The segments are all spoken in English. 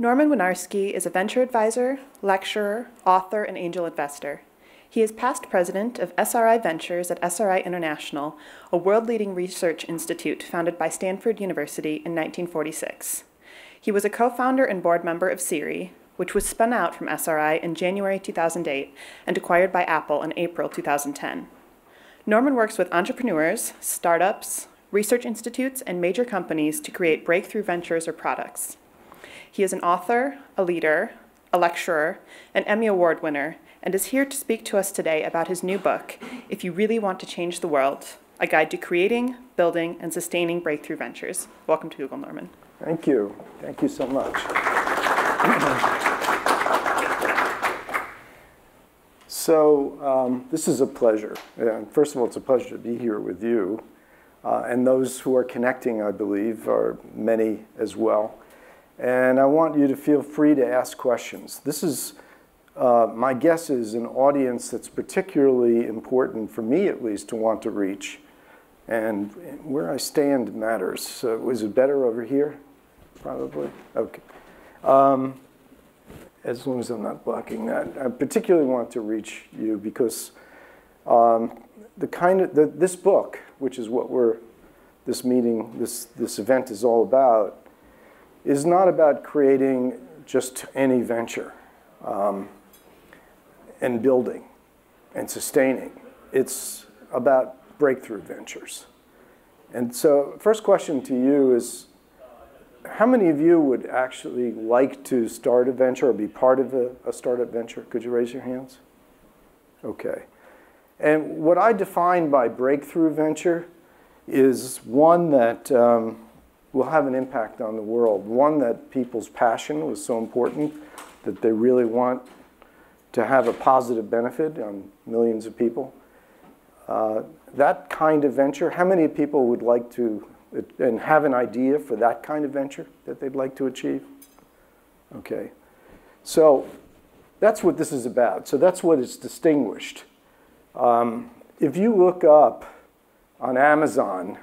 Norman Winarsky is a venture advisor, lecturer, author, and angel investor. He is past president of SRI Ventures at SRI International, a world leading research institute founded by Stanford University in 1946. He was a co founder and board member of Siri, which was spun out from SRI in January 2008 and acquired by Apple in April 2010. Norman works with entrepreneurs, startups, research institutes, and major companies to create breakthrough ventures or products. He is an author, a leader, a lecturer, an Emmy Award winner, and is here to speak to us today about his new book, If You Really Want to Change the World A Guide to Creating, Building, and Sustaining Breakthrough Ventures. Welcome to Google, Norman. Thank you. Thank you so much. So um, this is a pleasure. And first of all, it's a pleasure to be here with you. Uh, and those who are connecting, I believe, are many as well. And I want you to feel free to ask questions. This is, uh, my guess is, an audience that's particularly important, for me at least, to want to reach. And where I stand matters. So is it better over here? Probably? Okay. Um, as long as I'm not blocking that. I particularly want to reach you because um, the kind of the, this book, which is what we're this meeting, this this event is all about, is not about creating just any venture um, and building and sustaining. It's about breakthrough ventures. And so, first question to you is how many of you would actually like to start a venture or be part of a, a startup venture? Could you raise your hands? Okay. And what I define by breakthrough venture is one that um, will have an impact on the world, one that people's passion was so important that they really want to have a positive benefit on millions of people. Uh, that kind of venture, how many people would like to and have an idea for that kind of venture that they'd like to achieve? Okay. So that's what this is about. So that's what it's distinguished. Um, if you look up on Amazon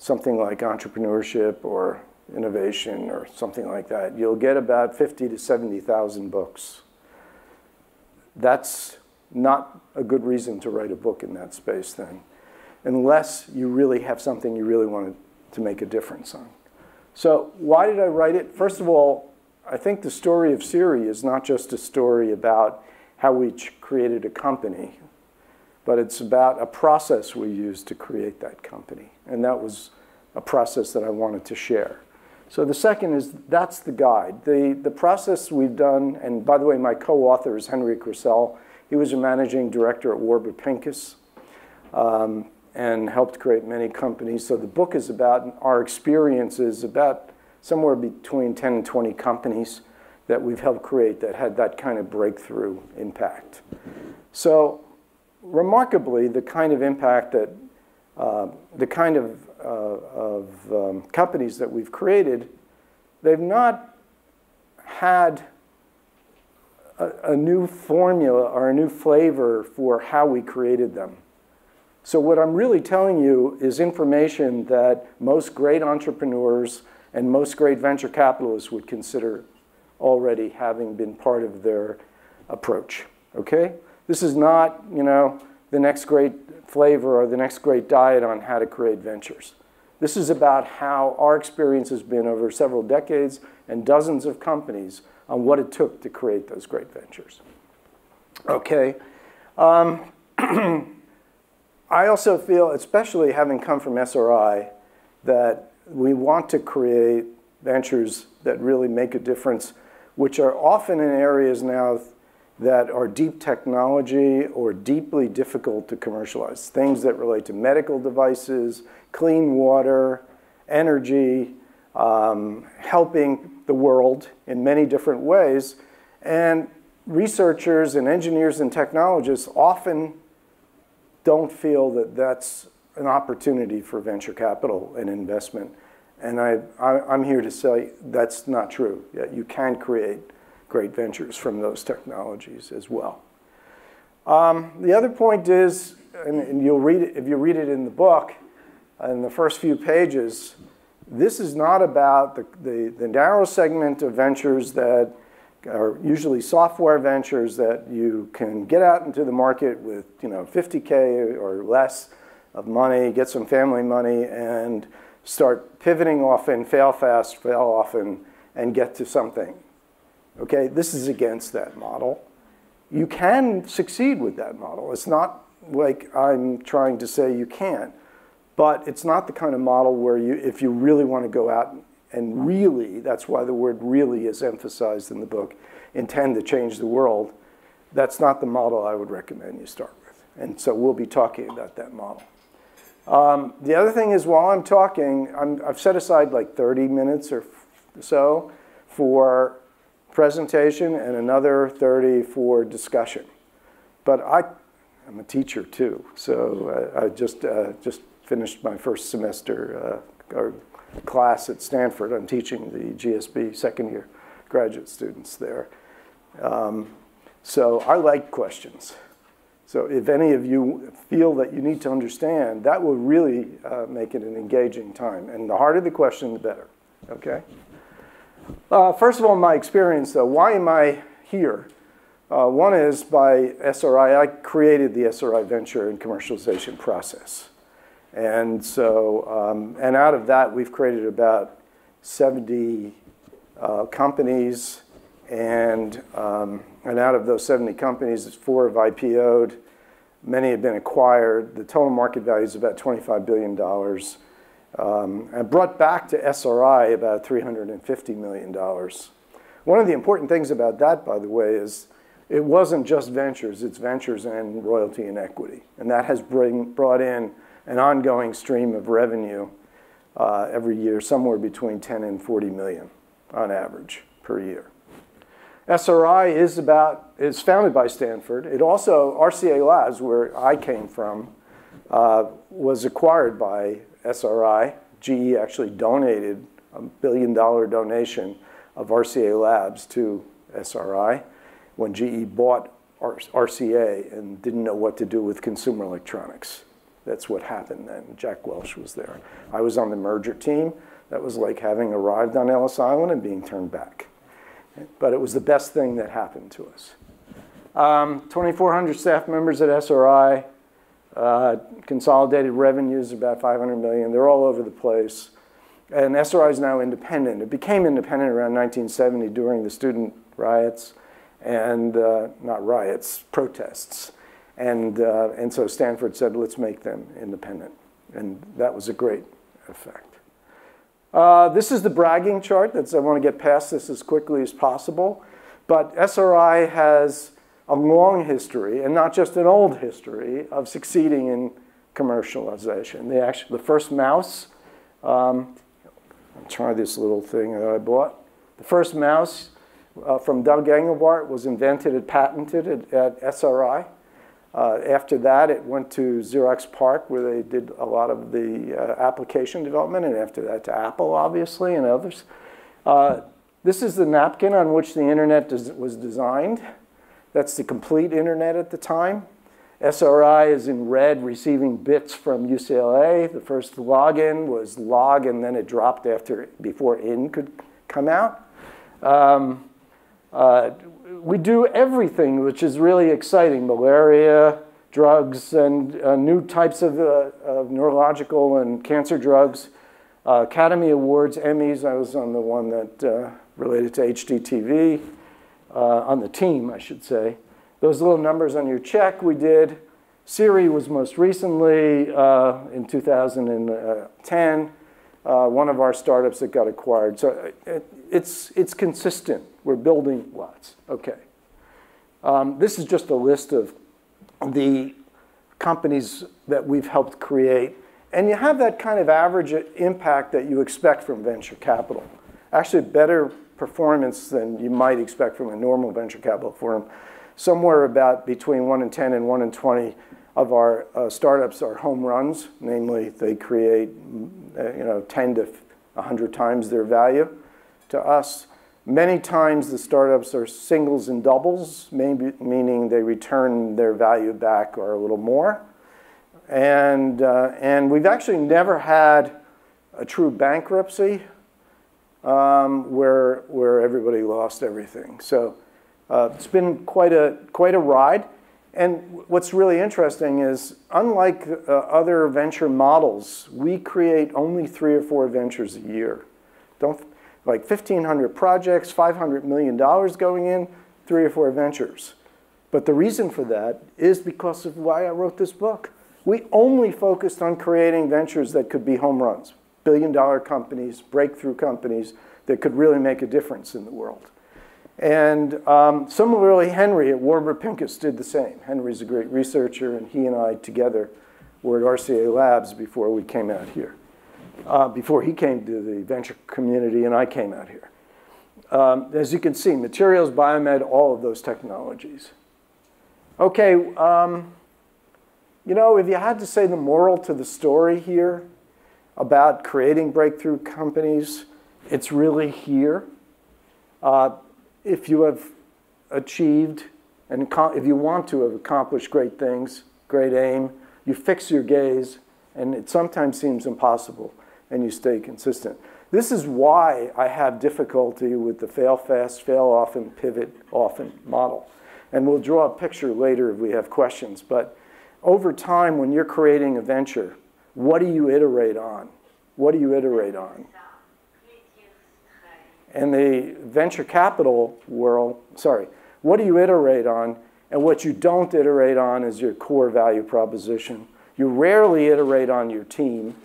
something like entrepreneurship or innovation or something like that, you'll get about 50 to 70,000 books. That's not a good reason to write a book in that space then unless you really have something you really want to make a difference on. So why did I write it? First of all, I think the story of Siri is not just a story about how we created a company, but it's about a process we used to create that company. And that was a process that I wanted to share. So the second is that's the guide. The, the process we've done, and by the way, my co-author is Henry Kressel. He was a managing director at Warburg Pincus. Um, and helped create many companies. So the book is about our experiences about somewhere between 10 and 20 companies that we've helped create that had that kind of breakthrough impact. So remarkably, the kind of impact that, uh, the kind of, uh, of um, companies that we've created, they've not had a, a new formula or a new flavor for how we created them. So what I'm really telling you is information that most great entrepreneurs and most great venture capitalists would consider already having been part of their approach, okay? This is not, you know, the next great flavor or the next great diet on how to create ventures. This is about how our experience has been over several decades and dozens of companies on what it took to create those great ventures. Okay. Um, I also feel, especially having come from SRI, that we want to create ventures that really make a difference, which are often in areas now that are deep technology or deeply difficult to commercialize. Things that relate to medical devices, clean water, energy, um, helping the world in many different ways. And researchers and engineers and technologists often don't feel that that's an opportunity for venture capital and investment. And I, I, am here to say that's not true. You can create great ventures from those technologies as well. Um, the other point is, and, and, you'll read it, if you read it in the book, in the first few pages, This is not about the, the, the narrow segment of ventures that are usually software ventures that you can get out into the market with you know 50k or less of money, get some family money, and start pivoting often, fail fast, fail often, and get to something. Okay, this is against that model. You can succeed with that model. It's not like I'm trying to say you can't, but it's not the kind of model where you, if you really want to go out and really, that's why the word really is emphasized in the book, intend to change the world, that's not the model I would recommend you start with. And so we'll be talking about that model. Um, the other thing is while I'm talking, i have set aside like 30 minutes or so for presentation and another 30 for discussion. But I, I'm a teacher too, so I, I just, uh, just finished my first semester uh, class at Stanford. I'm teaching the GSB second year graduate students there. Um, so I like questions. So if any of you feel that you need to understand, that will really uh, make it an engaging time. And the harder the question, the better. Okay? Uh, first of all, my experience, though, why am I here? Uh, one is by SRI, I created the SRI venture and commercialization process. And so, um, and out of that, we've created about 70 uh, companies and, um, and out of those 70 companies, four have IPO'd. Many have been acquired. The total market value is about $25 billion. Um, and brought back to SRI about $350 million. One of the important things about that, by the way, is it wasn't just ventures, it's ventures and royalty and equity. And that has bring, brought in an ongoing stream of revenue uh, every year, somewhere between 10 and 40 million on average per year. SRI is about is founded by Stanford. It also RCA Labs, where I came from, uh, was acquired by SRI. GE actually donated a billion dollar donation of RCA Labs to SRI when GE bought RCA and didn't know what to do with consumer electronics. That's what happened then. Jack Welch was there. I was on the merger team. That was like having arrived on Ellis Island and being turned back but it was the best thing that happened to us. Um, 2,400 staff members at SRI, uh, consolidated revenues about 500 million. They're all over the place. And SRI is now independent. It became independent around 1970 during the student riots and uh, not riots, protests. And, uh, and so Stanford said, let's make them independent. And that was a great effect. Uh, this is the bragging chart. That's, I want to get past this as quickly as possible. But SRI has a long history, and not just an old history, of succeeding in commercialization. They actually, the first mouse, um, I'll try this little thing that I bought. The first mouse uh, from Doug Engelbart was invented and patented at, at SRI. Uh, after that, it went to Xerox PARC, where they did a lot of the uh, application development, and after that to Apple, obviously, and others. Uh, this is the napkin on which the internet was designed. That's the complete internet at the time. SRI is in red, receiving bits from UCLA. The first login was log, and then it dropped after before in could come out. Um, uh, we do everything, which is really exciting. Malaria, drugs, and uh, new types of, uh, of, neurological and cancer drugs. Uh, Academy Awards, Emmys, I was on the one that uh, related to HDTV, uh, on the team, I should say. Those little numbers on your check we did. Siri was most recently uh, in 2010, one of our startups that got acquired. So it, it's, it's consistent. We're building lots. Okay. Um, this is just a list of the companies that we've helped create. And you have that kind of average impact that you expect from venture capital. Actually, better performance than you might expect from a normal venture capital firm. Somewhere about between 1 and 10 and 1 and 20 of our uh, startups are home runs, namely they create uh, you know, 10 to 100 times their value to us. Many times the startups are singles and doubles, maybe, meaning they return their value back or a little more. And, uh, and we've actually never had a true bankruptcy um, where, where everybody lost everything. So uh, it's been quite a, quite a ride. And what's really interesting is, unlike uh, other venture models, we create only three or four ventures a year. Don't, like 1,500 projects, $500 million going in, three or four ventures. But the reason for that is because of why I wrote this book. We only focused on creating ventures that could be home runs, billion dollar companies, breakthrough companies that could really make a difference in the world. And um, similarly, Henry at Warburg Pincus did the same. Henry's a great researcher, and he and I together were at RCA Labs before we came out here, uh, before he came to the venture community and I came out here. Um, as you can see, materials, biomed, all of those technologies. Okay, um, you know, if you had to say the moral to the story here about creating breakthrough companies, it's really here. Uh, if you have achieved and if you want to have accomplished great things, great aim, you fix your gaze, and it sometimes seems impossible, and you stay consistent. This is why I have difficulty with the fail fast, fail often, pivot often model. And we'll draw a picture later if we have questions. But over time, when you're creating a venture, what do you iterate on? What do you iterate on? In the venture capital world, sorry, what do you iterate on? And what you don't iterate on is your core value proposition. You rarely iterate on your team.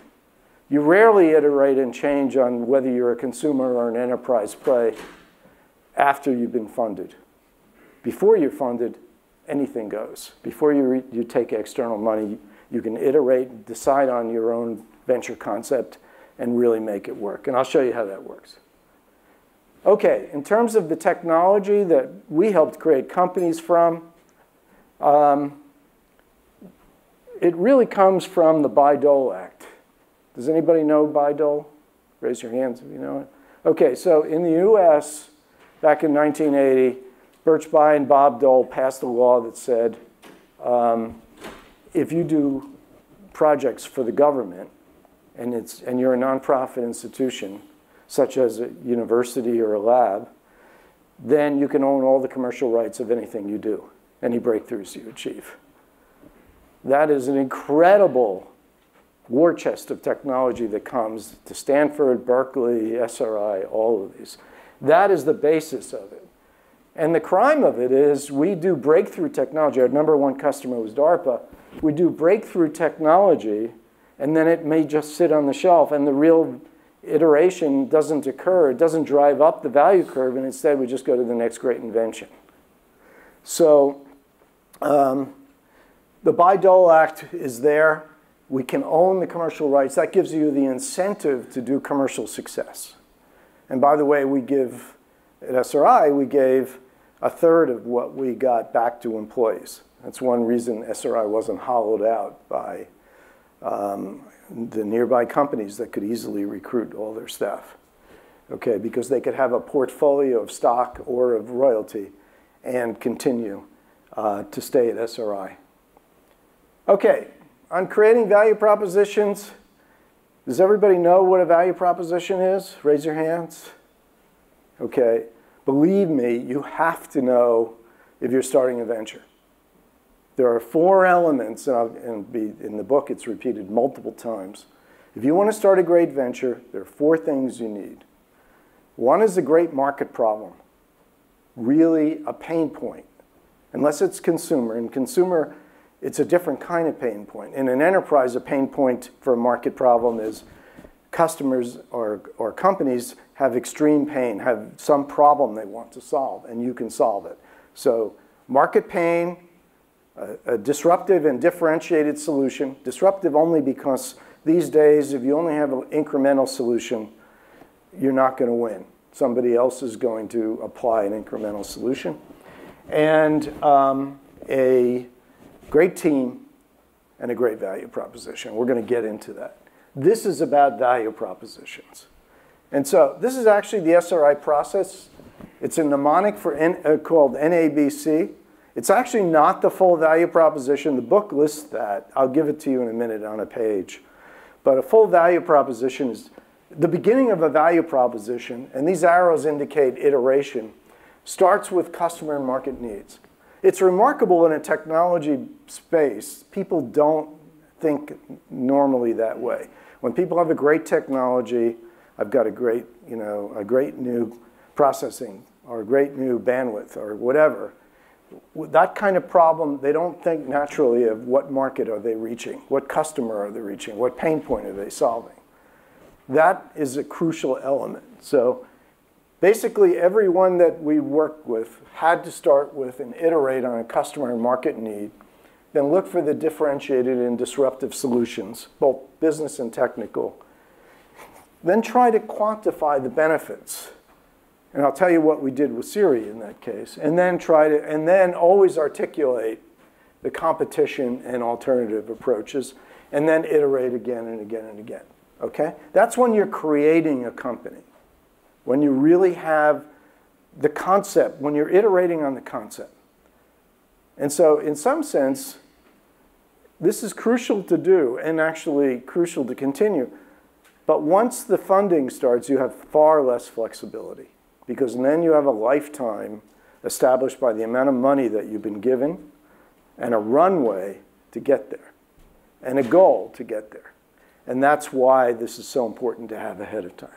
You rarely iterate and change on whether you're a consumer or an enterprise play after you've been funded. Before you're funded, anything goes. Before you, you take external money, you can iterate, decide on your own venture concept, and really make it work. And I'll show you how that works. Okay, in terms of the technology that we helped create companies from, um, it really comes from the Bayh-Dole Act. Does anybody know Bayh-Dole? Raise your hands if you know it. Okay, so in the US, back in 1980, Birch Bayh and Bob Dole passed a law that said um, if you do projects for the government and, it's, and you're a nonprofit institution, such as a university or a lab, then you can own all the commercial rights of anything you do, any breakthroughs you achieve. That is an incredible war chest of technology that comes to Stanford, Berkeley, SRI, all of these. That is the basis of it. And the crime of it is we do breakthrough technology. Our number one customer was DARPA. We do breakthrough technology, and then it may just sit on the shelf, and the real iteration doesn't occur, it doesn't drive up the value curve, and instead we just go to the next great invention. So um, the Bayh-Dole Act is there. We can own the commercial rights. That gives you the incentive to do commercial success. And by the way, we give, at SRI, we gave a third of what we got back to employees. That's one reason SRI wasn't hollowed out by um, the nearby companies that could easily recruit all their staff. Okay, because they could have a portfolio of stock or of royalty and continue uh, to stay at SRI. Okay, on creating value propositions, does everybody know what a value proposition is? Raise your hands. Okay, believe me, you have to know if you're starting a venture. There are four elements, and, and be, in the book it's repeated multiple times. If you want to start a great venture, there are four things you need. One is a great market problem, really a pain point, unless it's consumer. In consumer, it's a different kind of pain point. In an enterprise, a pain point for a market problem is customers or, or companies have extreme pain, have some problem they want to solve, and you can solve it. So market pain, a, disruptive and differentiated solution. Disruptive only because these days, if you only have an incremental solution, you're not going to win. Somebody else is going to apply an incremental solution. And um, a great team and a great value proposition. We're going to get into that. This is about value propositions. And so this is actually the SRI process. It's a mnemonic for N, uh, called NABC. It's actually not the full value proposition. The book lists that. I'll give it to you in a minute on a page. But a full value proposition is the beginning of a value proposition, and these arrows indicate iteration, starts with customer and market needs. It's remarkable in a technology space, people don't think normally that way. When people have a great technology, I've got a great, you know, a great new processing or a great new bandwidth or whatever, that kind of problem, they don't think naturally of what market are they reaching, what customer are they reaching, what pain point are they solving. That is a crucial element. So basically everyone that we worked with had to start with and iterate on a customer and market need, then look for the differentiated and disruptive solutions, both business and technical. Then try to quantify the benefits and I'll tell you what we did with Siri in that case. And then try to, and then always articulate the competition and alternative approaches, and then iterate again and again and again. Okay? That's when you're creating a company. When you really have the concept, when you're iterating on the concept. And so, in some sense, this is crucial to do and actually crucial to continue. But once the funding starts, you have far less flexibility because then you have a lifetime established by the amount of money that you've been given and a runway to get there and a goal to get there. And that's why this is so important to have ahead of time.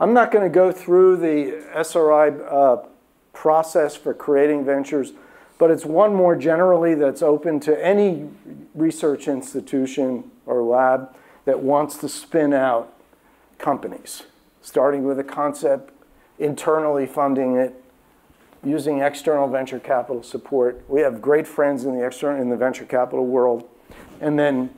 I'm not going to go through the SRI uh, process for creating ventures, but it's one more generally that's open to any research institution or lab that wants to spin out companies, starting with a concept, internally funding it, using external venture capital support. We have great friends in the external in the venture capital world, and then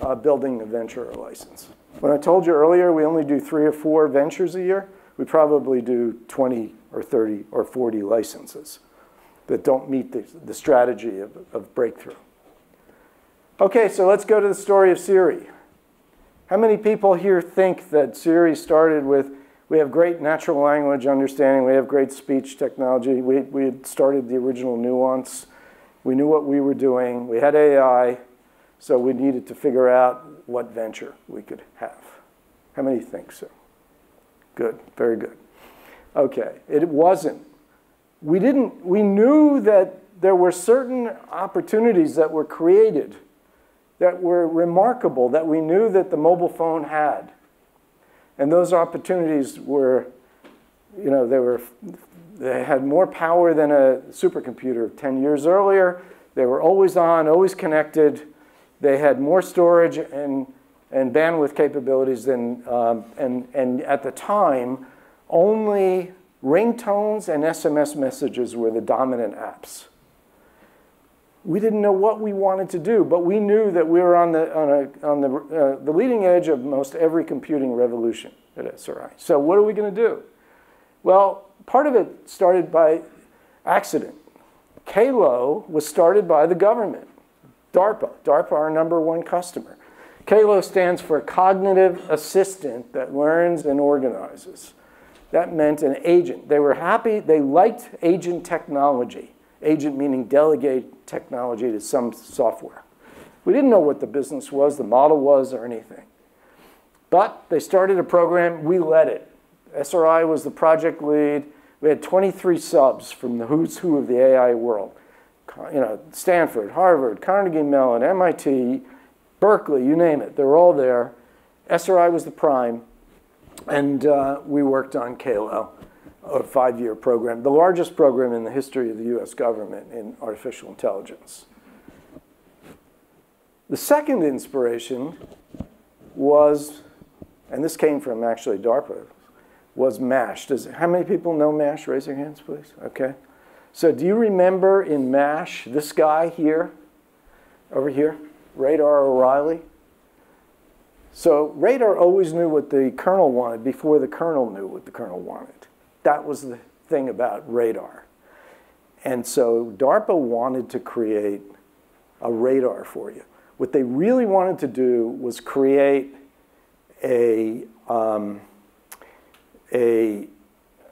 uh, building a venture license. When I told you earlier we only do three or four ventures a year, we probably do 20 or 30 or 40 licenses that don't meet the, the strategy of, of breakthrough. Okay, so let's go to the story of Siri. How many people here think that Siri started with we have great natural language understanding. We have great speech technology. We, we had started the original nuance. We knew what we were doing. We had AI, so we needed to figure out what venture we could have. How many think so? Good, very good. Okay, it wasn't. We didn't, we knew that there were certain opportunities that were created that were remarkable, that we knew that the mobile phone had. And those opportunities were, you know, they were, they had more power than a supercomputer 10 years earlier. They were always on, always connected. They had more storage and, and bandwidth capabilities than, um, and, and at the time, only ringtones and SMS messages were the dominant apps we didn't know what we wanted to do, but we knew that we were on the, on, a, on the, uh, the leading edge of most every computing revolution at SRI. So what are we going to do? Well, part of it started by accident. CALO was started by the government, DARPA, DARPA our number one customer. CALO stands for Cognitive Assistant that learns and organizes. That meant an agent. They were happy, they liked agent technology. Agent meaning delegate technology to some software. We didn't know what the business was, the model was, or anything. But they started a program, we led it. SRI was the project lead. We had 23 subs from the who's who of the AI world. You know, Stanford, Harvard, Carnegie Mellon, MIT, Berkeley, you name it, they're all there. SRI was the prime, and uh, we worked on CALO a five-year program, the largest program in the history of the US government in artificial intelligence. The second inspiration was, and this came from actually DARPA, was MASH. Does, how many people know MASH? Raise your hands, please. Okay. So do you remember in MASH, this guy here, over here, Radar O'Reilly? So Radar always knew what the colonel wanted before the colonel knew what the colonel wanted. That was the thing about radar. And so DARPA wanted to create a radar for you. What they really wanted to do was create a, um, a,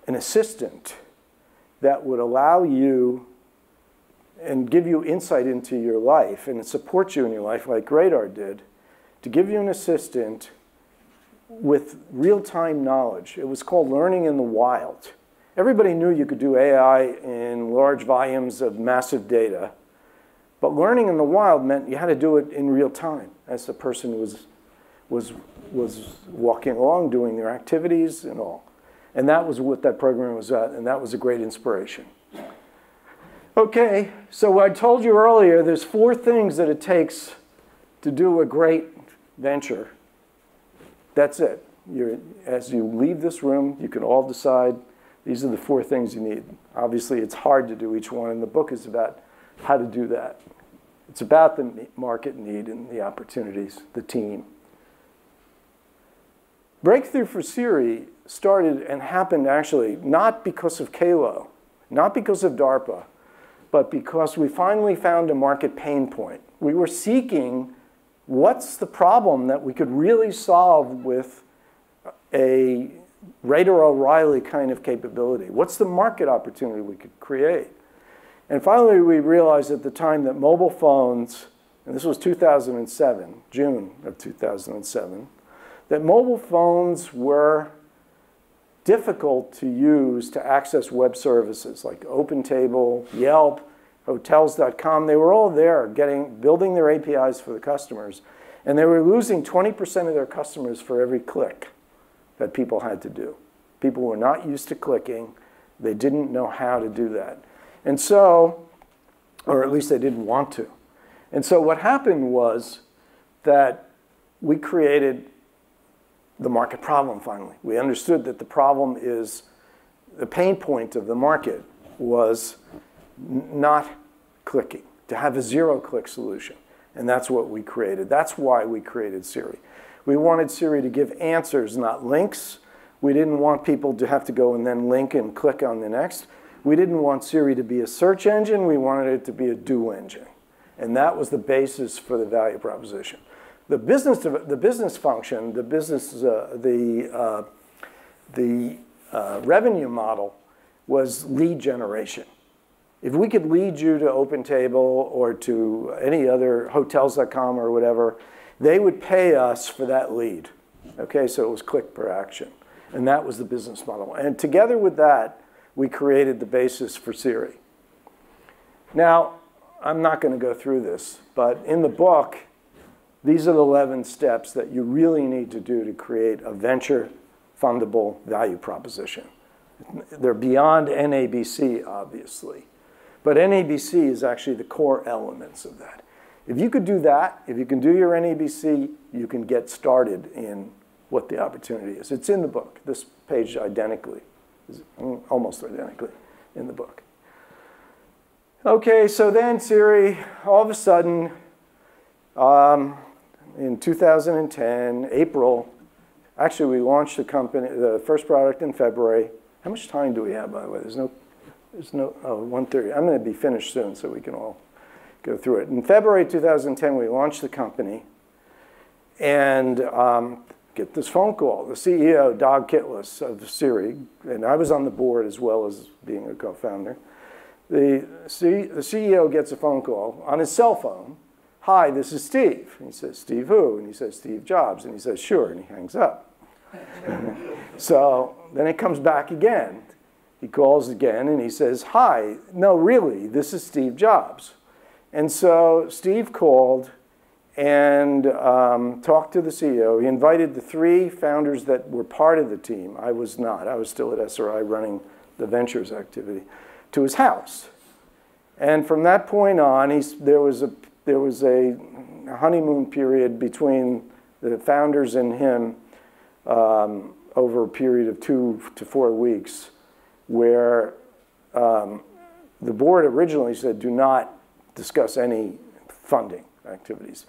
an assistant that would allow you and give you insight into your life and support you in your life like radar did to give you an assistant with real-time knowledge. It was called learning in the wild. Everybody knew you could do AI in large volumes of massive data, but learning in the wild meant you had to do it in real time as the person was, was, was walking along, doing their activities and all. And that was what that program was at, and that was a great inspiration. Okay, so I told you earlier, there's four things that it takes to do a great venture. That's it. You're, as you leave this room, you can all decide these are the four things you need. Obviously, it's hard to do each one, and the book is about how to do that. It's about the market need and the opportunities, the team. Breakthrough for Siri started and happened actually not because of CALO, not because of DARPA, but because we finally found a market pain point. We were seeking what's the problem that we could really solve with a Radar O'Reilly kind of capability? What's the market opportunity we could create? And finally, we realized at the time that mobile phones, and this was 2007, June of 2007, that mobile phones were difficult to use to access web services like OpenTable, Yelp, Hotels.com. They were all there getting, building their APIs for the customers, and they were losing 20% of their customers for every click that people had to do. People were not used to clicking. They didn't know how to do that. And so, or at least they didn't want to. And so what happened was that we created the market problem finally. We understood that the problem is the pain point of the market was not clicking, to have a zero click solution. And that's what we created. That's why we created Siri. We wanted Siri to give answers, not links. We didn't want people to have to go and then link and click on the next. We didn't want Siri to be a search engine. We wanted it to be a do engine. And that was the basis for the value proposition. The business, the business function, the business, uh, the, uh, the uh, revenue model was lead generation. If we could lead you to OpenTable or to any other hotels.com or whatever, they would pay us for that lead. Okay, so it was click per action. And that was the business model. And together with that, we created the basis for Siri. Now, I'm not going to go through this, but in the book, these are the 11 steps that you really need to do to create a venture fundable value proposition. They're beyond NABC, obviously. But NABC is actually the core elements of that. If you could do that, if you can do your NABC, you can get started in what the opportunity is. It's in the book, this page identically, almost identically in the book. Okay, so then Siri, all of a sudden, um, in 2010, April, actually we launched the company, the first product in February. How much time do we have, by the way? There's no, there's no, oh, 1.30. I'm going to be finished soon so we can all go through it. In February 2010, we launched the company and um, get this phone call. The CEO, Dag Kittlaus of Siri, and I was on the board as well as being a co-founder. The, C the CEO gets a phone call on his cell phone. Hi, this is Steve. And he says, Steve who? And he says, Steve Jobs. And he says, sure, and he hangs up. so then it comes back again. He calls again and he says, hi, no, really, this is Steve Jobs. And so Steve called and um, talked to the CEO. He invited the three founders that were part of the team. I was not. I was still at SRI running the ventures activity to his house. And from that point on, there, was a, there was a honeymoon period between the founders and him um, over a period of two to four weeks where um, the board originally said, do not discuss any funding activities.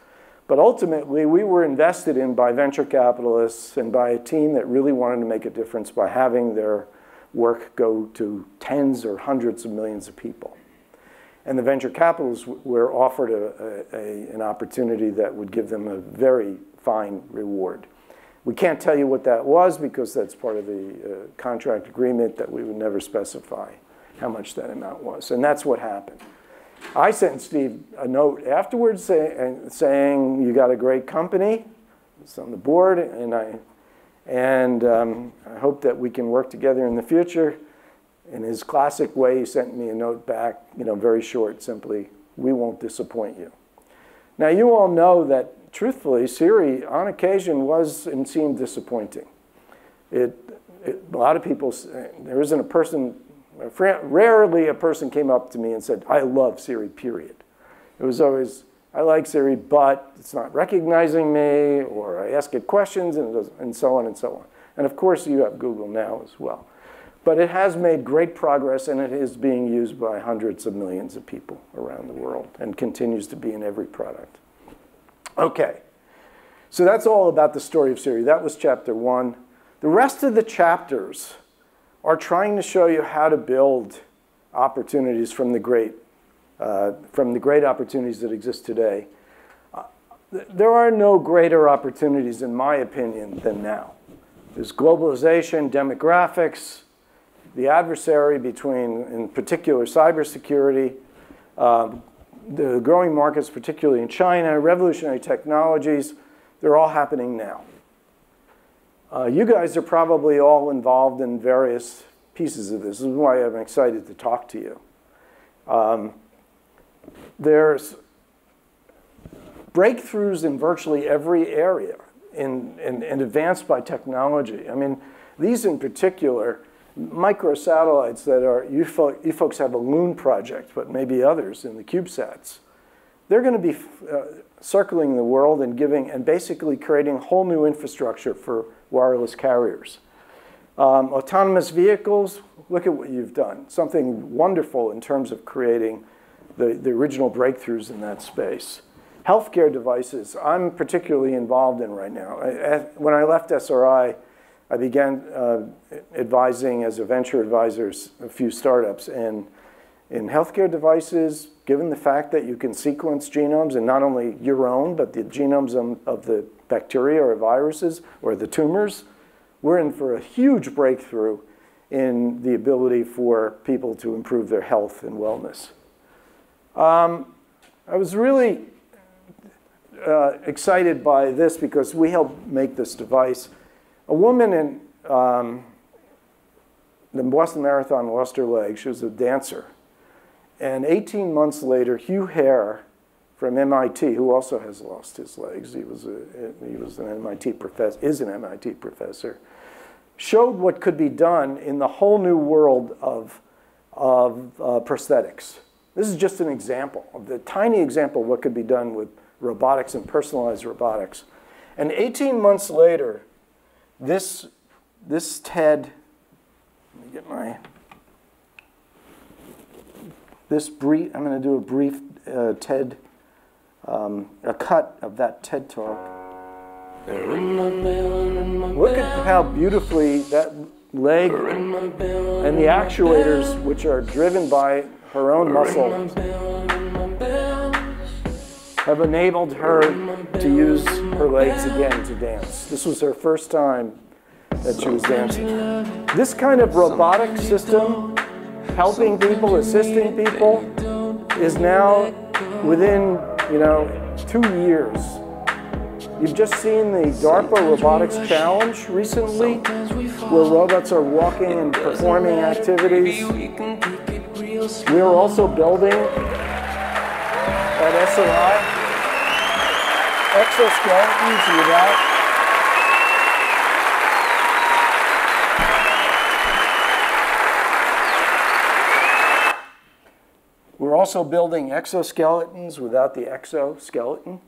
But ultimately, we were invested in by venture capitalists and by a team that really wanted to make a difference by having their work go to tens or hundreds of millions of people. And the venture capitalists were offered a, a, a, an opportunity that would give them a very fine reward. We can't tell you what that was because that's part of the uh, contract agreement that we would never specify how much that amount was. And that's what happened. I sent Steve a note afterwards say, saying, you got a great company. It's on the board, and I, and um, I hope that we can work together in the future. In his classic way, he sent me a note back, you know, very short, simply, we won't disappoint you. Now, you all know that, truthfully, Siri, on occasion, was and seemed disappointing. It, it, a lot of people, there isn't a person, rarely a person came up to me and said, I love Siri, period. It was always, I like Siri, but it's not recognizing me, or I ask it questions, and, and so on and so on. And of course, you have Google now as well. But it has made great progress, and it is being used by hundreds of millions of people around the world and continues to be in every product. Okay, so that's all about the story of Siri. That was chapter one. The rest of the chapters are trying to show you how to build opportunities from the great, uh, from the great opportunities that exist today. Uh, there are no greater opportunities, in my opinion, than now. There's globalization, demographics, the adversary between, in particular, cybersecurity, um, the growing markets, particularly in China, revolutionary technologies, they're all happening now. Uh, you guys are probably all involved in various pieces of this. This is why I'm excited to talk to you. Um, there's breakthroughs in virtually every area and in, in advanced by technology. I mean, these in particular microsatellites that are, you, fo you, folks have a Loon project, but maybe others in the CubeSats. They're going to be uh, circling the world and giving, and basically creating whole new infrastructure for wireless carriers. Um, autonomous vehicles, look at what you've done. Something wonderful in terms of creating the, the original breakthroughs in that space. Healthcare devices, I'm particularly involved in right now. I, when I left SRI, I began uh, advising as a venture advisor a few startups. And in healthcare devices, given the fact that you can sequence genomes, and not only your own, but the genomes of the bacteria or viruses or the tumors, we're in for a huge breakthrough in the ability for people to improve their health and wellness. Um, I was really uh, excited by this because we helped make this device. A woman in um, the Boston Marathon lost her leg. She was a dancer. And 18 months later, Hugh Herr from MIT, who also has lost his legs, he was, a, he was an MIT professor, is an MIT professor, showed what could be done in the whole new world of, of uh, prosthetics. This is just an example, the tiny example of what could be done with robotics and personalized robotics. And 18 months later, this, this TED, let me get my, this brief, I'm going to do a brief uh, TED, um, a cut of that TED talk. Look at how beautifully that leg and the actuators, which are driven by her own muscle, have enabled her to use her legs again to dance. This was her first time that she was dancing. This kind of robotic system, helping people, assisting people, is now within, you know, two years. You've just seen the DARPA Robotics Challenge recently, where robots are walking and performing activities. We are also building at SRI exoskeletons without We're also building exoskeletons without the exoskeleton.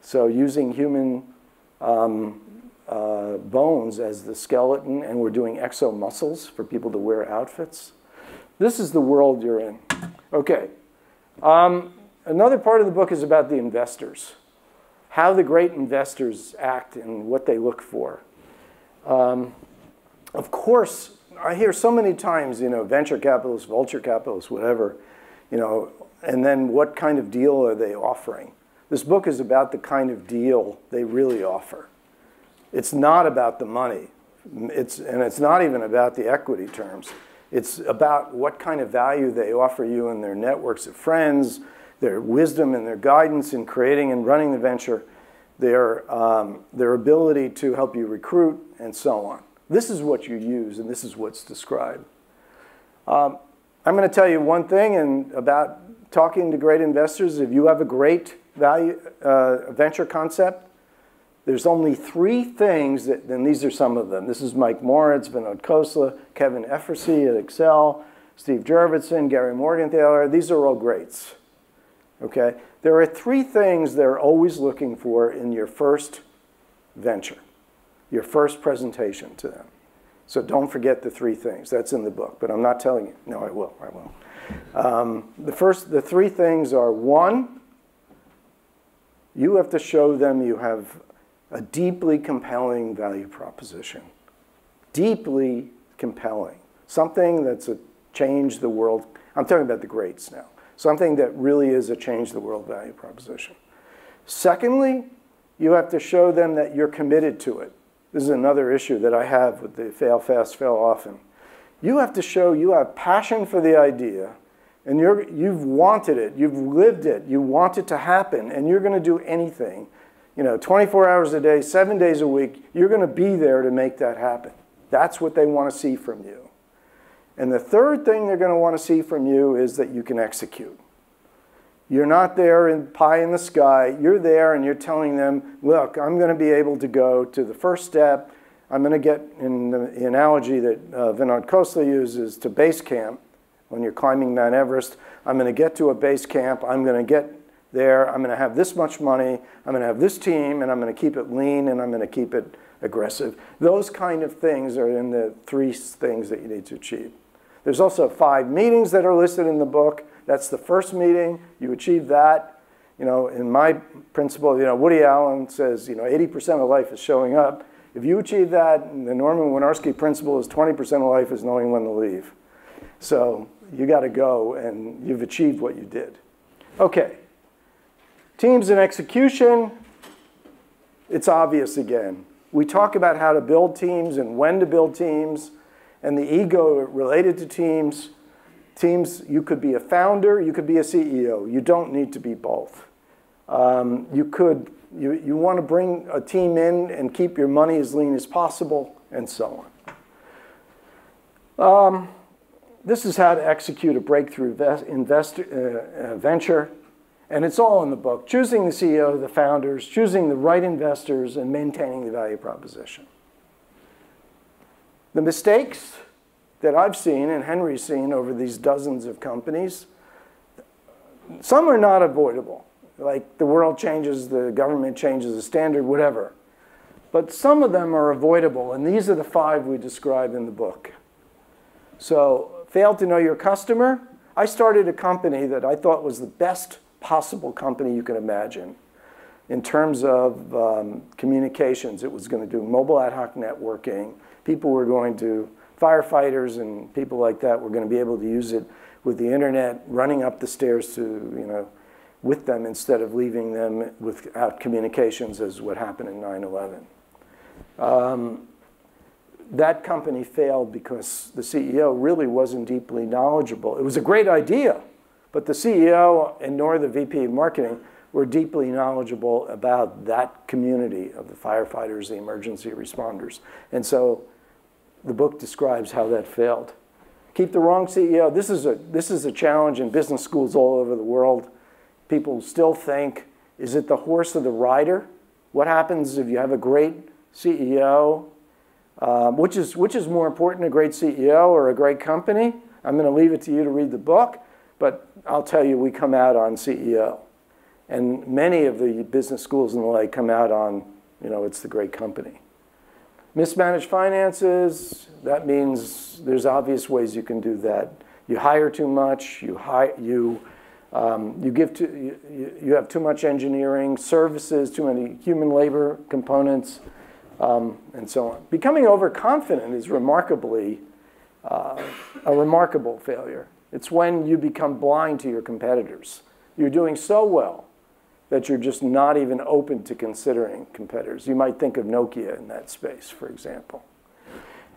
So using human um, uh, bones as the skeleton, and we're doing exomuscles for people to wear outfits. This is the world you're in. Okay. Um, another part of the book is about the investors, how the great investors act and what they look for. Um, of course, I hear so many times, you know, venture capitalists, vulture capitalists, whatever, you know, and then what kind of deal are they offering? This book is about the kind of deal they really offer. It's not about the money. It's, and it's not even about the equity terms. It's about what kind of value they offer you in their networks of friends, their wisdom and their guidance in creating and running the venture. their, um, their ability to help you recruit, and so on. This is what you use, and this is what's described. Um, I'm going to tell you one thing and about talking to great investors. If you have a great value uh, venture concept, there's only three things that, and these are some of them. This is Mike Moritz, Vinod Khosla, Kevin Efrusy at Accel, Steve Jurvetson, Gary Morgenthaler. These are all greats. Okay? There are three things they're always looking for in your first venture, your first presentation to them. So don't forget the three things. That's in the book, but I'm not telling you. No, I will. I will. Um, the first, the three things are one, you have to show them you have a deeply compelling value proposition. Deeply compelling. Something that's a change the world. I'm talking about the greats now. Something that really is a change the world value proposition. Secondly, you have to show them that you're committed to it. This is another issue that I have with the fail fast, fail often. You have to show you have passion for the idea and you're, you've wanted it, you've lived it, you want it to happen, and you're going to do anything. You know, 24 hours a day, seven days a week, you're going to be there to make that happen. That's what they want to see from you. And the third thing they're going to want to see from you is that you can execute. You're not there in pie in the sky. You're there and you're telling them, look, I'm going to be able to go to the first step. I'm going to get, in the analogy that uh, Vinod Khosla uses, to base camp when you're climbing Mount Everest. I'm going to get to a base camp. I'm going to get there. I'm going to have this much money. I'm going to have this team, and I'm going to keep it lean, and I'm going to keep it aggressive. Those kind of things are in the three things that you need to achieve. There's also five meetings that are listed in the book. That's the first meeting. You achieve that. You know, in my principle, you know, Woody Allen says, you know, 80% of life is showing up. If you achieve that, the Norman Winarsky principle is 20% of life is knowing when to leave. So you got to go, and you've achieved what you did. Okay. Teams and execution, it's obvious again. We talk about how to build teams and when to build teams and the ego related to teams. Teams, you could be a founder, you could be a CEO. You don't need to be both. Um, you could, you, you want to bring a team in and keep your money as lean as possible, and so on. Um, this is how to execute a breakthrough investor, uh, uh, venture, and it's all in the book. Choosing the CEO, the founders, choosing the right investors, and maintaining the value proposition. The mistakes that I've seen and Henry's seen over these dozens of companies, some are not avoidable. Like the world changes, the government changes the standard, whatever. But some of them are avoidable, and these are the five we describe in the book. So, fail to know your customer. I started a company that I thought was the best possible company you can imagine in terms of um, communications. It was going to do mobile ad hoc networking. People were going to firefighters and people like that were going to be able to use it with the internet running up the stairs to, you know, with them instead of leaving them without communications as what happened in 9-11. Um, that company failed because the CEO really wasn't deeply knowledgeable. It was a great idea, but the CEO and nor the VP of marketing were deeply knowledgeable about that community of the firefighters, the emergency responders. And so the book describes how that failed. Keep the wrong CEO. This is a, this is a challenge in business schools all over the world. People still think, is it the horse or the rider? What happens if you have a great CEO? Um, which, is, which is more important, a great CEO or a great company? I'm going to leave it to you to read the book, but I'll tell you, we come out on CEO. And many of the business schools and the like come out on, you know, it's the great company. Mismanaged finances, that means there's obvious ways you can do that. You hire too much, you, hire, you, um, you, give too, you, you, have too much engineering, services, too many human labor components, um, and so on. Becoming overconfident is remarkably uh, a remarkable failure. It's when you become blind to your competitors. You're doing so well that you're just not even open to considering competitors. You might think of Nokia in that space, for example.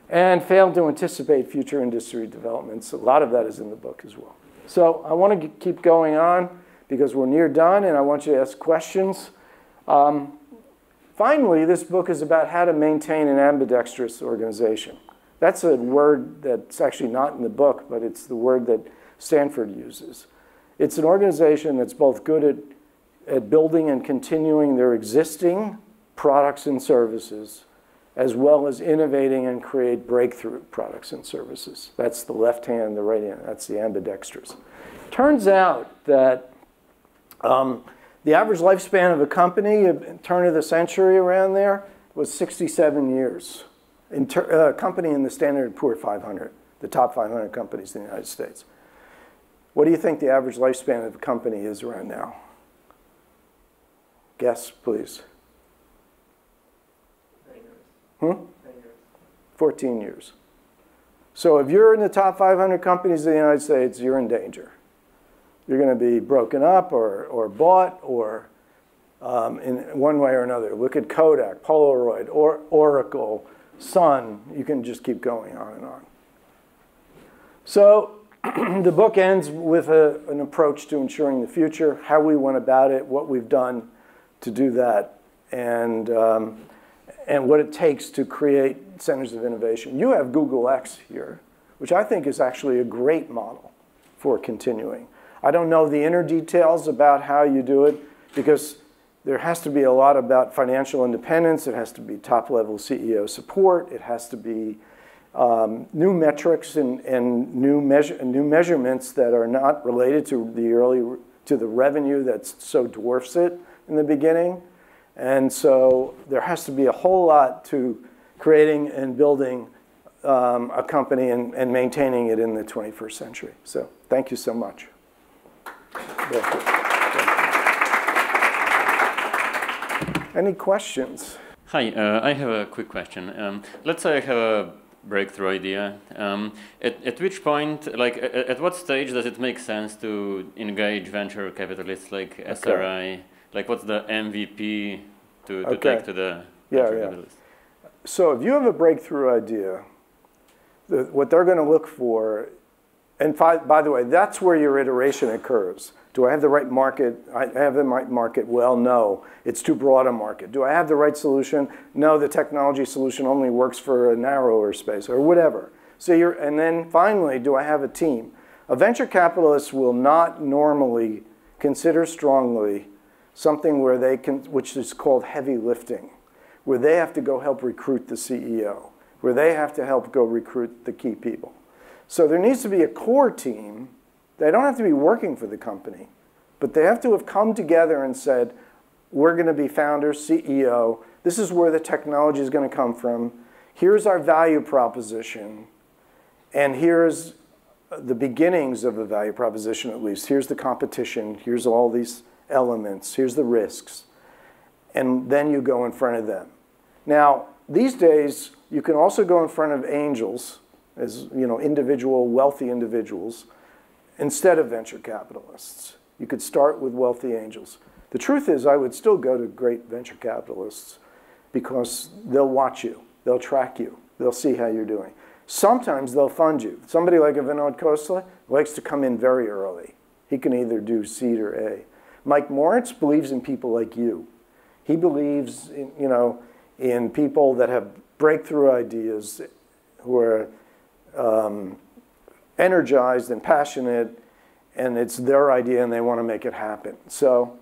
And failed to anticipate future industry developments. A lot of that is in the book as well. So I want to keep going on because we're near done and I want you to ask questions. Um, finally, this book is about how to maintain an ambidextrous organization. That's a word that's actually not in the book, but it's the word that Stanford uses. It's an organization that's both good at, at building and continuing their existing products and services, as well as innovating and create breakthrough products and services. That's the left hand, the right hand, that's the ambidextrous. Turns out that um, the average lifespan of a company, turn of the century around there, was 67 years. Ter- uh, company in the Standard & Poor 500, the top 500 companies in the United States. What do you think the average lifespan of a company is right now? Guess, please. Hmm? 14 years. So if you're in the top 500 companies in the United States, you're in danger. You're going to be broken up or, or bought or um, in one way or another. Look at Kodak, Polaroid, or Oracle, Sun. You can just keep going on and on. So the book ends with a, an approach to ensuring the future, how we went about it, what we've done to do that, and, um, and what it takes to create centers of innovation. You have Google X here, which I think is actually a great model for continuing. I don't know the inner details about how you do it because there has to be a lot about financial independence. It has to be top level CEO support. It has to be um, new metrics and, and new, measure, new measurements that are not related to the early to the revenue that so dwarfs it in the beginning. And so there has to be a whole lot to creating and building um, a company and, and maintaining it in the 21st century. So thank you so much. Any questions? Hi, uh, I have a quick question. Um, let's say I have a breakthrough idea. Um, at, at which point, like, at, at, what stage does it make sense to engage venture capitalists like okay. Like, what's the MVP to, to okay. take to the yeah, venture yeah. capitalists? So, if you have a breakthrough idea, the, what they're going to look for, and by, by the way, that's where your iteration occurs. Do I have the right market? I have the right market? Well, no. It's too broad a market. Do I have the right solution? No, the technology solution only works for a narrower space or whatever. So you're, and then finally, do I have a team? A venture capitalist will not normally consider strongly something where they can, which is called heavy lifting, where they have to go help recruit the CEO, where they have to help go recruit the key people. So there needs to be a core team they don't have to be working for the company, but they have to have come together and said, we're going to be founder, CEO. This is where the technology is going to come from. Here's our value proposition. And here's the beginnings of the value proposition, at least. Here's the competition. Here's all these elements. Here's the risks. And then you go in front of them. Now, these days, you can also go in front of angels, as you know, individual, wealthy individuals instead of venture capitalists. You could start with wealthy angels. The truth is, I would still go to great venture capitalists because they'll watch you, they'll track you, they'll see how you're doing. Sometimes they'll fund you. Somebody like a Vinod Khosla likes to come in very early. He can either do seed or A. Mike Moritz believes in people like you. He believes, in, you know, in people that have breakthrough ideas, who are um, energized and passionate, and it's their idea and they want to make it happen. So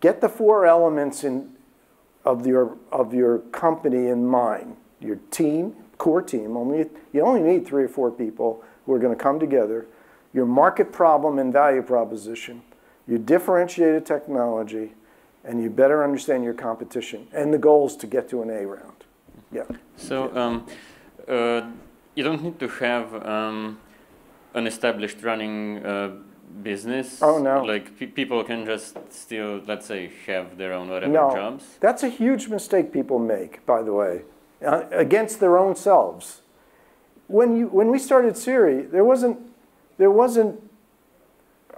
get the four elements in, of, your, of your company in mind. Your team, core team, only, you only need three or four people who are going to come together. Your market problem and value proposition, your a technology, and you better understand your competition and the goals to get to an A round. Yeah. So um, uh, you don't need to have um, an established running uh, business. Oh no! Like pe people can just still, let's say, have their own whatever no, jobs. That's a huge mistake people make, by the way, uh, against their own selves. When you when we started Siri, there wasn't there wasn't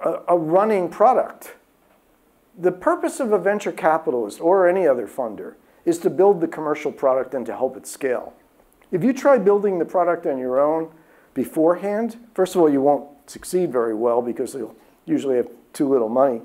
a, a running product. The purpose of a venture capitalist or any other funder is to build the commercial product and to help it scale. If you try building the product on your own, beforehand, first of all, you won't succeed very well because you'll usually have too little money.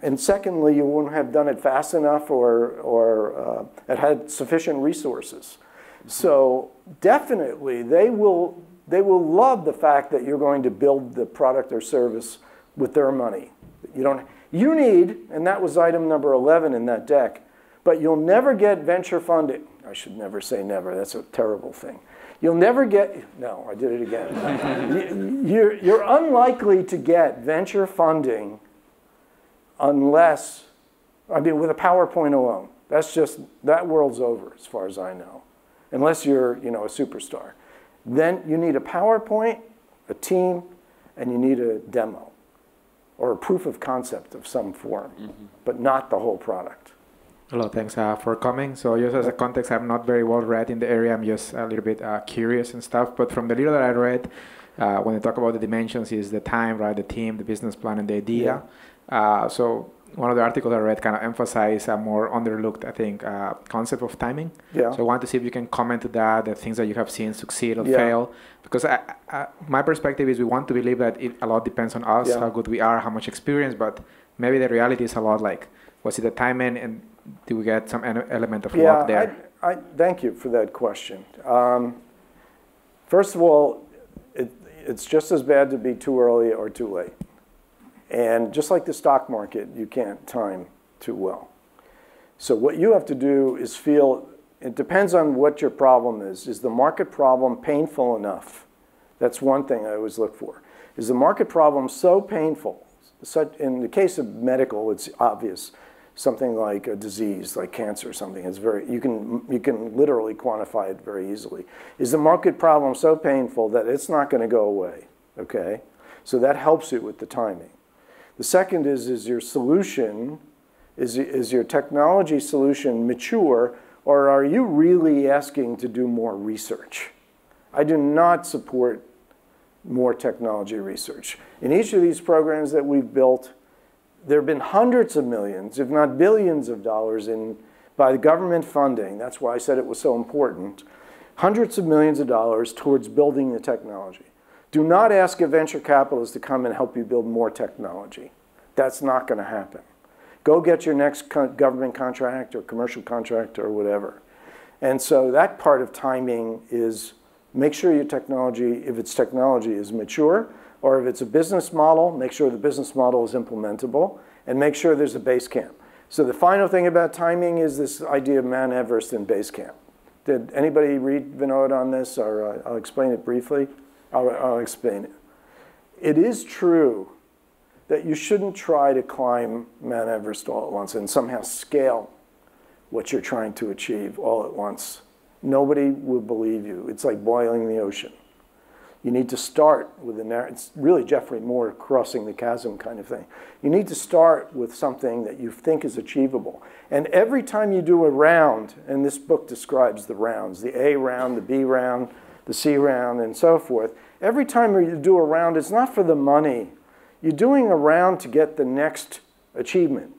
and secondly, you won't have done it fast enough or, or uh, it had sufficient resources. So definitely, they will, they will love the fact that you're going to build the product or service with their money. You don't, you need, and that was item number 11 in that deck, but you'll never get venture funding. I should never say never, that's a terrible thing. You'll never get, no, I did it again. you're, you're unlikely to get venture funding unless, I mean, with a PowerPoint alone. That's just, that world's over as far as I know, unless you're, you know, a superstar. Then you need a PowerPoint, a team, and you need a demo or a proof of concept of some form, mm -hmm. but not the whole product. Hello, thanks uh, for coming. So just as a context, I'm not very well read in the area. I'm just a little bit uh, curious and stuff. But from the little that I read, uh, when they talk about the dimensions, is the time, right? The team, the business plan, and the idea. Yeah. Uh, so one of the articles I read kind of emphasized a more underlooked, I think, uh, concept of timing. Yeah. So I want to see if you can comment to that, the things that you have seen succeed or yeah. fail. Because I, I, my perspective is we want to believe that it, a lot depends on us, yeah. how good we are, how much experience. But maybe the reality is a lot like, was it the timing and do we get some element of luck there? I, I, thank you for that question. Um, first of all, it, it's just as bad to be too early or too late. And just like the stock market, you can't time too well. So what you have to do is feel, it depends on what your problem is. Is the market problem painful enough? That's one thing I always look for. Is the market problem so painful? Such, in the case of medical, it's obvious something like a disease, like cancer or something, is very, you can, you can literally quantify it very easily. Is the market problem so painful that it's not going to go away, okay? So that helps you with the timing. The second is, is your solution, is, is your technology solution mature, or are you really asking to do more research? I do not support more technology research. In each of these programs that we've built, there have been hundreds of millions, if not billions of dollars in, by the government funding, that's why I said it was so important, hundreds of millions of dollars towards building the technology. Do not ask a venture capitalist to come and help you build more technology. That's not going to happen. Go get your next government contract or commercial contract or whatever. And so that part of timing is make sure your technology, if it's technology, is mature, or if it's a business model, make sure the business model is implementable and make sure there's a base camp. So the final thing about timing is this idea of Mount Everest and base camp. Did anybody read Vinod on this, or uh, I'll explain it briefly? I'll, I'll explain it. It is true that you shouldn't try to climb Mount Everest all at once and somehow scale what you're trying to achieve all at once. Nobody will believe you. It's like boiling the ocean. You need to start with a narrow, it's really Geoffrey Moore crossing the chasm kind of thing. You need to start with something that you think is achievable. And every time you do a round, and this book describes the rounds, the A round, the B round, the C round, and so forth, every time you do a round, it's not for the money. You're doing a round to get the next achievement.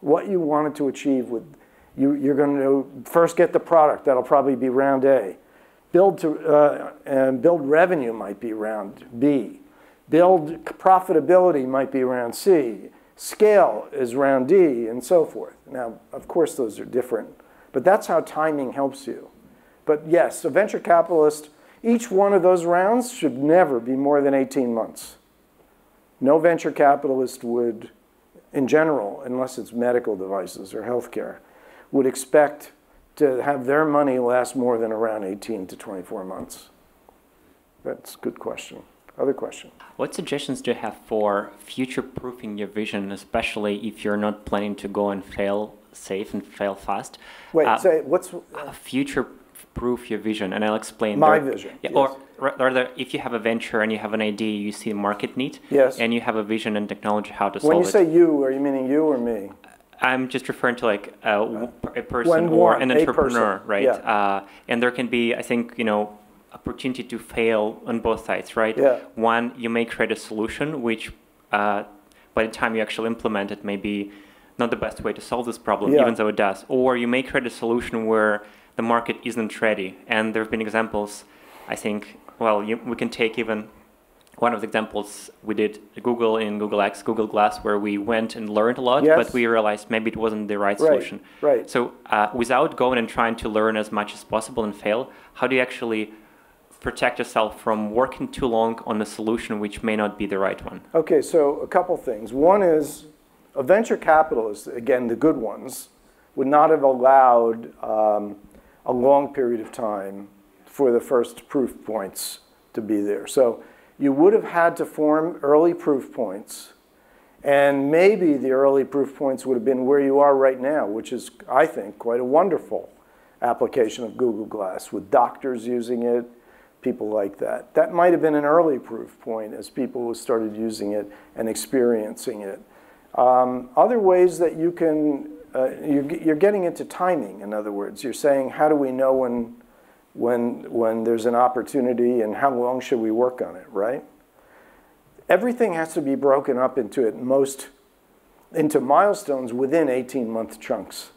What you wanted to achieve with, you, you're going to first get the product, that'll probably be round A. Build, to, uh, and build revenue might be round B. Build profitability might be round C. Scale is round D, and so forth. Now, of course, those are different, but that's how timing helps you. But yes, a venture capitalist, each one of those rounds should never be more than 18 months. No venture capitalist would, in general, unless it's medical devices or healthcare, would expect to have their money last more than around 18 to 24 months? That's a good question. Other question. What suggestions do you have for future-proofing your vision, especially if you're not planning to go and fail safe and fail fast? Wait, uh, say what's uh, future-proof your vision, and I'll explain. My there, vision. Yeah, yes. Or rather, if you have a venture and you have an idea, you see a market need, yes. and you have a vision and technology how to when solve it. When you say you, are you meaning you or me? I'm just referring to like a, a person or an entrepreneur, right? Yeah. Uh, and there can be, I think, you know, opportunity to fail on both sides, right? Yeah. One, you may create a solution which, uh, by the time you actually implement it, may be not the best way to solve this problem, yeah. even though it does. Or you may create a solution where the market isn't ready. And there have been examples, I think, well, you, we can take even one of the examples we did Google in Google X, Google Glass, where we went and learned a lot, Yes. but we realized maybe it wasn't the right Right, solution. right. So uh, without going and trying to learn as much as possible and fail, how do you actually protect yourself from working too long on a solution which may not be the right one? Okay, so a couple things. One is a venture capitalist, again, the good ones, would not have allowed um, a long period of time for the first proof points to be there. So you would have had to form early proof points, and maybe the early proof points would have been where you are right now, which is, I think, quite a wonderful application of Google Glass with doctors using it, people like that. That might have been an early proof point as people started using it and experiencing it. Um, other ways that you can, uh, you're, you're getting into timing, in other words. You're saying, how do we know when, when, when there's an opportunity and how long should we work on it, right? Everything has to be broken up into at most, into milestones within 18-month chunks.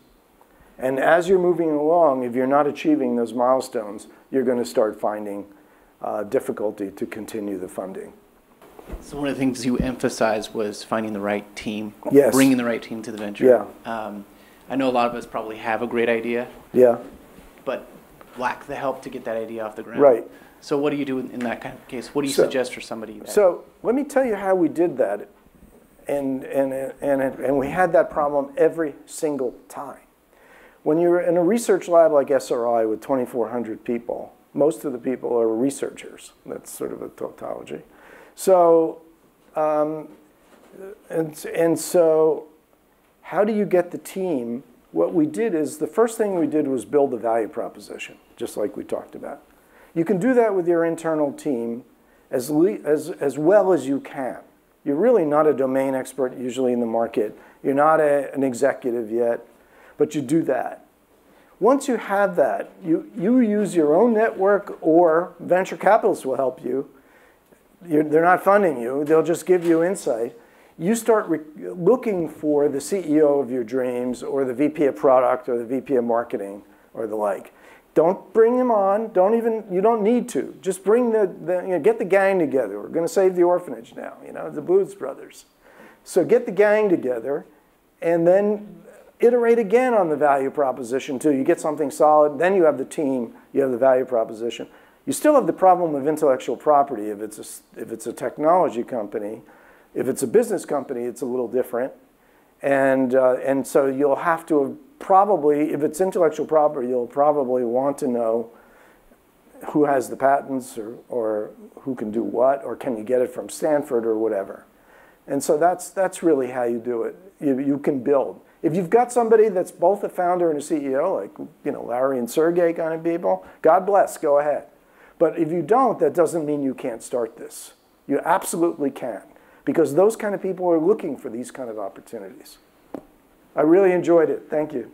And as you're moving along, if you're not achieving those milestones, you're going to start finding uh, difficulty to continue the funding. So one of the things you emphasized was finding the right team, Yes. bringing the right team to the venture. Yeah. Um, I know a lot of us probably have a great idea, Yeah, but lack the help to get that idea off the ground. right. So what do you do in that kind of case? What do you So- suggest for somebody? That, So let me tell you how we did that. And, and, and, and we had that problem every single time. When you're in a research lab like SRI with 2,400 people, most of the people are researchers. That's sort of a tautology. So, um, and, and so how do you get the team? What we did is the first thing we did was build the value proposition, just like we talked about. You can do that with your internal team as, as, as well as you can. You're really not a domain expert usually in the market. You're not a, an executive yet, but you do that. Once you have that, you, you use your own network or venture capitalists will help you. You're, they're not funding you, they'll just give you insight. You start looking for the CEO of your dreams or the VP of product or the VP of marketing or the like. Don't bring them on. Don't even, you don't need to. Just bring the, the you know, get the gang together. We're going to save the orphanage now, you know, the Blues Brothers. So get the gang together and then iterate again on the value proposition till you get something solid. Then you have the team, you have the value proposition. You still have the problem of intellectual property if it's a, if it's a technology company. If it's a business company, it's a little different. And, uh, and so you'll have to probably, if it's intellectual property, you'll probably want to know who has the patents or, or who can do what, or can you get it from Stanford or whatever. And so that's, that's really how you do it. You, you can build. If you've got somebody that's both a founder and a CEO, like you know Larry and Sergey kind of people, God bless, go ahead. But if you don't, that doesn't mean you can't start this. You absolutely can, because those kind of people are looking for these kind of opportunities. I really enjoyed it. Thank you.